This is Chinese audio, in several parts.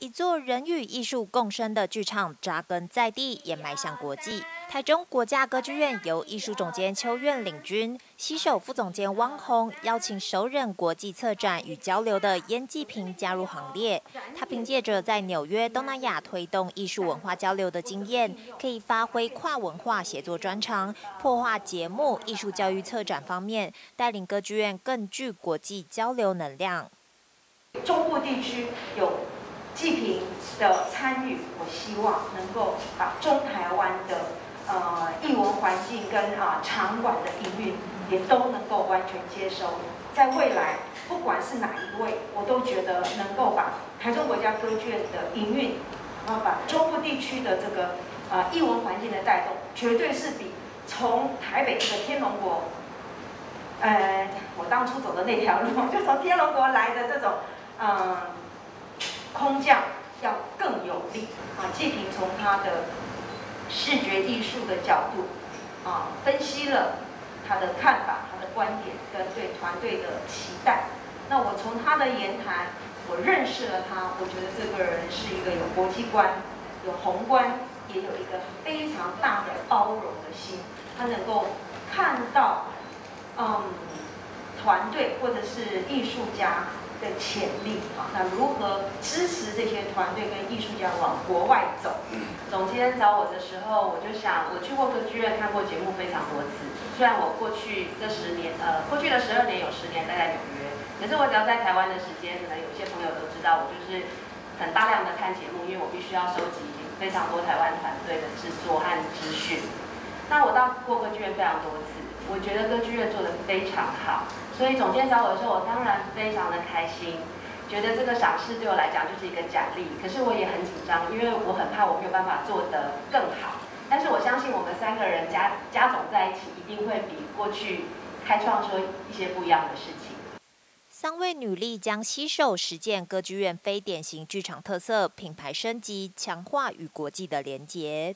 一座人与艺术共生的剧场扎根在地，也迈向国际。台中国家歌剧院由艺术总监邱院领军，携手副总监汪宏，邀请首任国际策展与交流的严继平加入行列。他凭借着在纽约、东南亚推动艺术文化交流的经验，可以发挥跨文化协作专长，破化节目、艺术教育策展方面，带领歌剧院更具国际交流能量。中部地区有。季平的参与，我希望能够把中台湾的呃艺文环境跟啊场馆的营运也都能够完全接收。在未来，不管是哪一位，我都觉得能够把台中国家歌剧院的营运，然后把中部地区的这个啊艺文环境的带动，绝对是比从台北这个天龙国，呃，我当初走的那条路，就从天龙国来的这种，嗯。空降要更有力啊！季平从他的视觉艺术的角度啊，分析了他的看法、他的观点跟对团队的期待。那我从他的言谈，我认识了他，我觉得这个人是一个有国际观、有宏观，也有一个非常大的包容的心。他能够看到，嗯，团队或者是艺术家。的潜力啊，那如何支持这些团队跟艺术家往国外走？总监找我的时候，我就想，我去过歌剧院看过节目非常多次。虽然我过去这十年，呃，过去的十二年有十年待在纽约，可是我只要在台湾的时间，可能有些朋友都知道，我就是很大量的看节目，因为我必须要收集非常多台湾团队的制作和资讯。那我到过歌剧院非常多次，我觉得歌剧院做的非常好。所以总监找我的时候，我当然非常的开心，觉得这个赏识对我来讲就是一个奖励。可是我也很紧张，因为我很怕我没有办法做得更好。但是我相信我们三个人加加总在一起，一定会比过去开创出一些不一样的事情。三位女力将携手实践歌剧院非典型剧场特色，品牌升级，强化与国际的连结。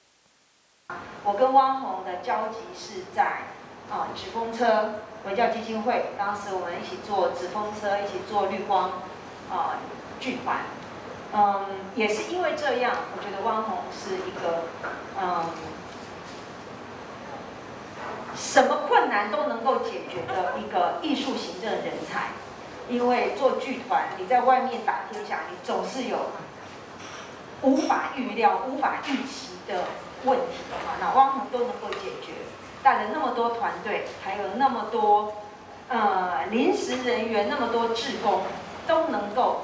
我跟汪红的交集是在。啊，纸风车文教基金会，当时我们一起做纸风车，一起做绿光啊剧团，嗯，也是因为这样，我觉得汪红是一个嗯，什么困难都能够解决的一个艺术行政人才。因为做剧团，你在外面打天下，你总是有无法预料、无法预期的问题啊，那汪红都能够解决。带了那么多团队，还有那么多呃临时人员，那么多志工，都能够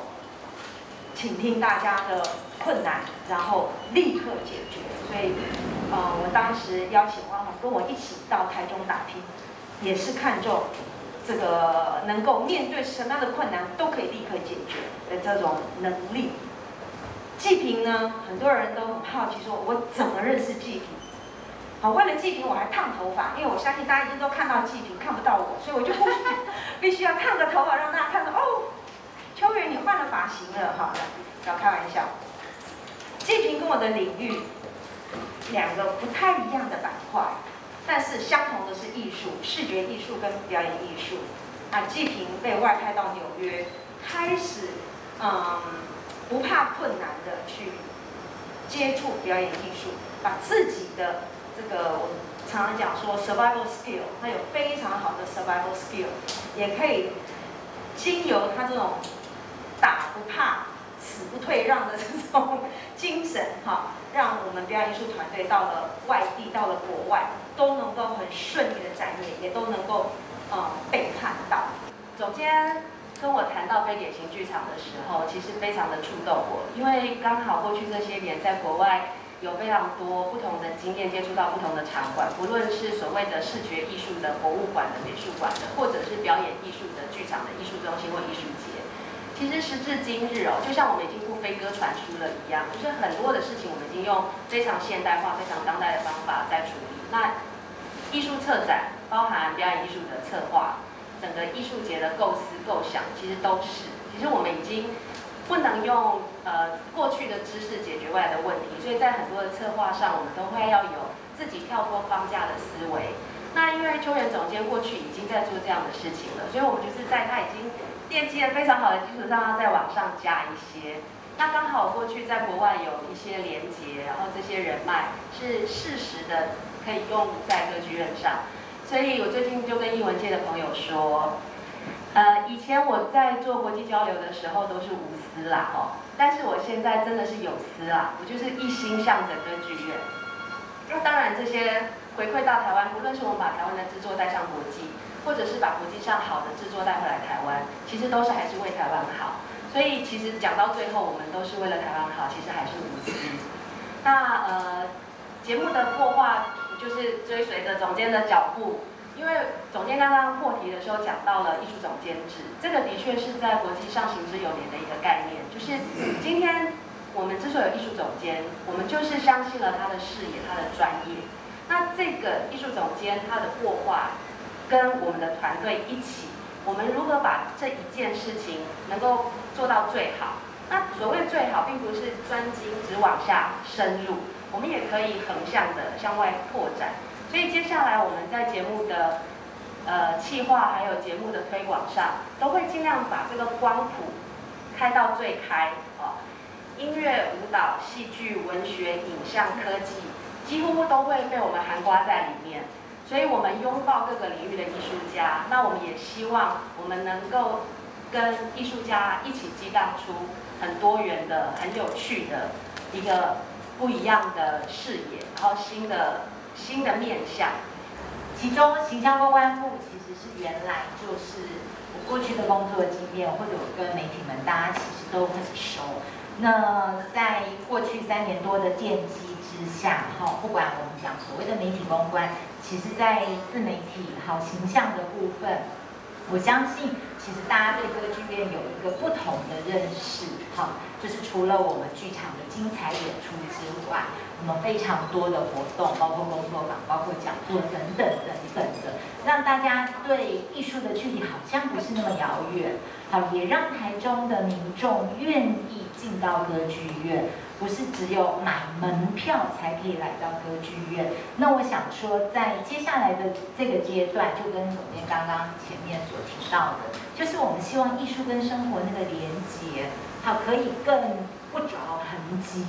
倾听大家的困难，然后立刻解决。所以，呃，我当时邀请汪总跟我一起到台中打拼，也是看中这个能够面对什么样的困难都可以立刻解决的这种能力。季平呢，很多人都很好奇，说我怎么认识季平？好，为了季平，我还烫头发，因为我相信大家一定都看到季平，看不到我，所以我就必须 必须要烫个头发，让大家看到哦，秋元你换了发型了，好的，不要开玩笑。季平跟我的领域两个不太一样的板块，但是相同的是艺术，视觉艺术跟表演艺术。啊，季平被外派到纽约，开始嗯不怕困难的去接触表演艺术，把自己的。这个我常常讲说，survival skill，他有非常好的 survival skill，也可以经由他这种打不怕、死不退让的这种精神，哈，让我们表演艺术团队到了外地、到了国外，都能够很顺利的展演，也都能够呃被看到。总监跟我谈到非典型剧场的时候，其实非常的触动我，因为刚好过去这些年在国外。有非常多不同的经验，接触到不同的场馆，不论是所谓的视觉艺术的博物馆的美术馆的，或者是表演艺术的剧场的艺术中心或艺术节。其实时至今日哦，就像我们已经不飞鸽传书了一样，就是很多的事情我们已经用非常现代化、非常当代的方法在处理。那艺术策展，包含表演艺术的策划，整个艺术节的构思构想，其实都是。其实我们已经。不能用呃过去的知识解决未来的问题，所以在很多的策划上，我们都会要有自己跳脱框架的思维。那因为邱元总监过去已经在做这样的事情了，所以我们就是在他已经奠基的非常好的基础上，要再往上加一些。那刚好过去在国外有一些连接，然后这些人脉是适时的可以用在歌剧院上。所以我最近就跟艺文界的朋友说，呃，以前我在做国际交流的时候都是无私啦，哦，但是我现在真的是有私啦，我就是一心向着歌剧院。那当然这些回馈到台湾，无论是我们把台湾的制作带上国际。或者是把国际上好的制作带回来台湾，其实都是还是为台湾好。所以其实讲到最后，我们都是为了台湾好，其实还是无私。那呃，节目的破化就是追随着总监的脚步，因为总监刚刚破题的时候讲到了艺术总监制，这个的确是在国际上行之有年的一个概念。就是今天我们之所以有艺术总监，我们就是相信了他的视野、他的专业。那这个艺术总监他的破化。跟我们的团队一起，我们如何把这一件事情能够做到最好？那所谓最好，并不是专精只往下深入，我们也可以横向的向外拓展。所以接下来我们在节目的呃企划还有节目的推广上，都会尽量把这个光谱开到最开哦。音乐、舞蹈、戏剧、文学、影像、科技，几乎都会被我们含刮在里面。所以，我们拥抱各个领域的艺术家。那我们也希望，我们能够跟艺术家一起激荡出很多元的、很有趣的一个不一样的视野，然后新的新的面向。其中，形象公关部其实是原来就是我过去的工作经验，或者我跟媒体们大家其实都很熟。那在过去三年多的奠基之下，哈，不管我们讲所谓的媒体公关。其实，在自媒体好形象的部分，我相信，其实大家对歌剧院有一个不同的认识，好，就是除了我们剧场的精彩演出之外，我们非常多的活动，包括工作坊、包括讲座等等等等的，让大家对艺术的距离好像不是那么遥远，好，也让台中的民众愿意进到歌剧院。不是只有买门票才可以来到歌剧院。那我想说，在接下来的这个阶段，就跟总监刚刚前面所提到的，就是我们希望艺术跟生活那个连接，好，可以更不着痕迹。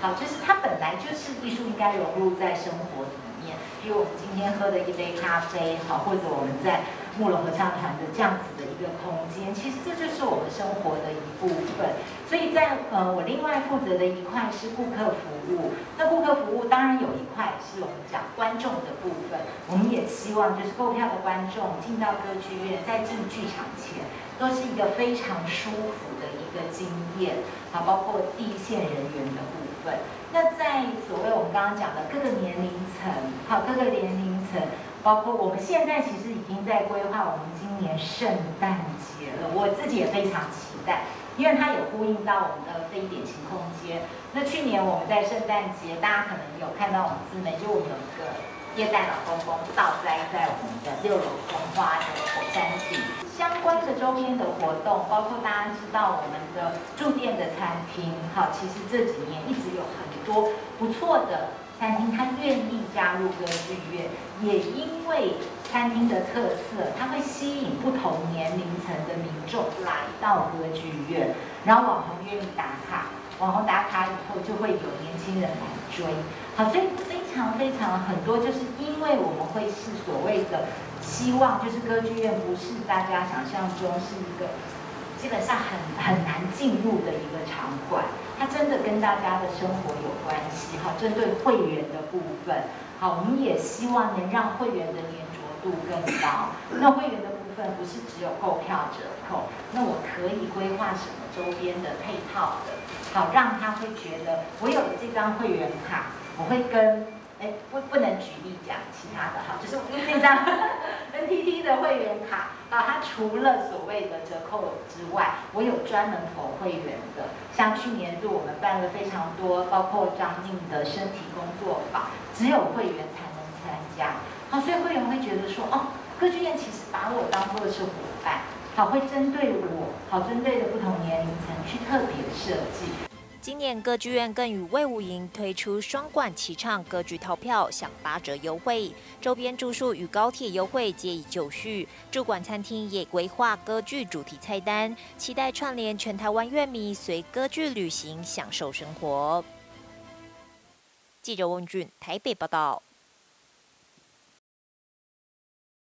好，就是它本来就是艺术应该融入在生活里面。比如我们今天喝的一杯咖啡，好，或者我们在。木龙合唱团的这样子的一个空间，其实这就是我们生活的一部分。所以在呃，我另外负责的一块是顾客服务。那顾客服务当然有一块是我们讲观众的部分。我们也希望就是购票的观众进到歌剧院，在进剧场前，都是一个非常舒服的一个经验。好，包括第一线人员的部分。那在所谓我们刚刚讲的各个年龄层，好，各个年龄层。包括我们现在其实已经在规划我们今年圣诞节了，我自己也非常期待，因为它有呼应到我们的非典型空间。那去年我们在圣诞节，大家可能有看到我们自媒，就我们有一个夜诞老公公倒栽在我们的六楼红花的火山顶，相关的周边的活动，包括大家知道我们的住店的餐厅，好，其实这几年一直有很多不错的。餐厅他愿意加入歌剧院，也因为餐厅的特色，它会吸引不同年龄层的民众来到歌剧院，然后网红愿意打卡，网红打卡以后就会有年轻人来追。好，所以非常非常很多，就是因为我们会是所谓的希望，就是歌剧院不是大家想象中是一个。基本上很很难进入的一个场馆，它真的跟大家的生活有关系。哈，针对会员的部分，好，我们也希望能让会员的粘着度更高。那会员的部分不是只有购票折扣，那我可以规划什么周边的配套的，好，让他会觉得我有了这张会员卡，我会跟。哎，不不能举例讲其他的哈，就是我这张 NTT 的会员卡啊，它除了所谓的折扣之外，我有专门否会员的。像去年度我们办了非常多，包括张宁的身体工作坊，只有会员才能参加。好，所以会员会觉得说，哦，歌剧院其实把我当做是伙伴，好，会针对我，好针对的不同年龄层去特别设计。今年歌剧院更与魏武营推出双管齐唱歌剧套票，享八折优惠。周边住宿与高铁优惠皆已就绪，驻馆餐厅也规划歌剧主题菜单，期待串联全台湾乐迷随歌剧旅行，享受生活。记者温俊台北报道。